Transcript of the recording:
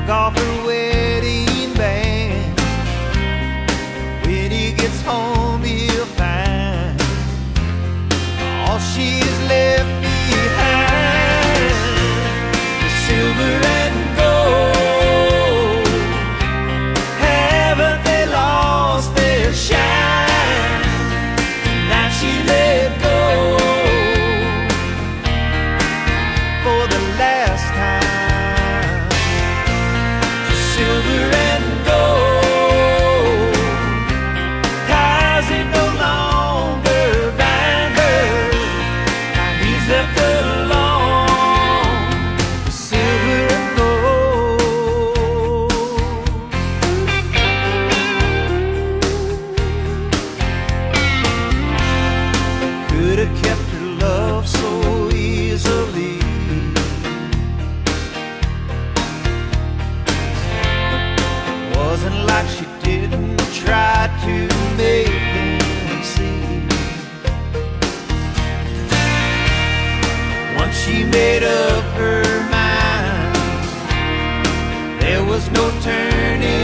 took off and was no turning